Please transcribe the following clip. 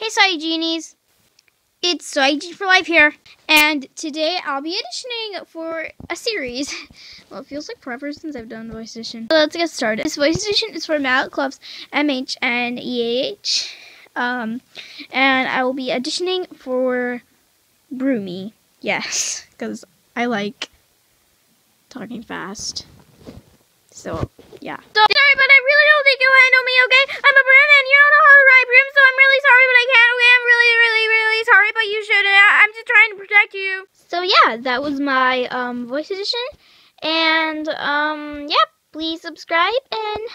Hey, Sai Genies. It's Sai for Life here, and today I'll be auditioning for a series. Well, it feels like forever since I've done voice audition. So let's get started. This voice audition is for Malick Loves, MH, and EAH. Um, and I will be auditioning for Broomy. Yes, because I like talking fast. So, yeah. So, sorry, but I really don't think you'll handle me, okay? I'm a broom and you don't know how to ride broom, so I'm really sorry, but I can't, okay? I'm really, really, really sorry, but you should. I'm just trying to protect you. So, yeah, that was my um, voice audition. And, um, yeah, please subscribe and.